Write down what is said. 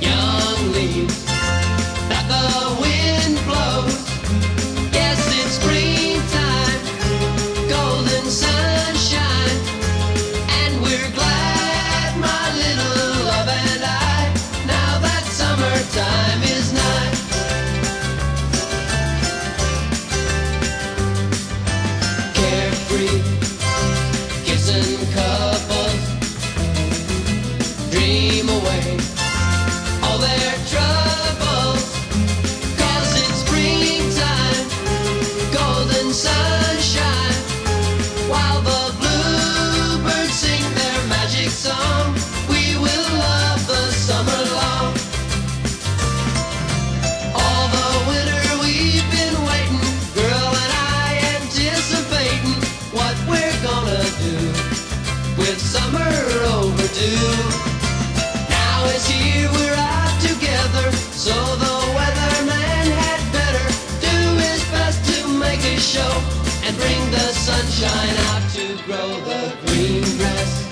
Young leaves. dream away. show and bring the sunshine out to grow the green grass.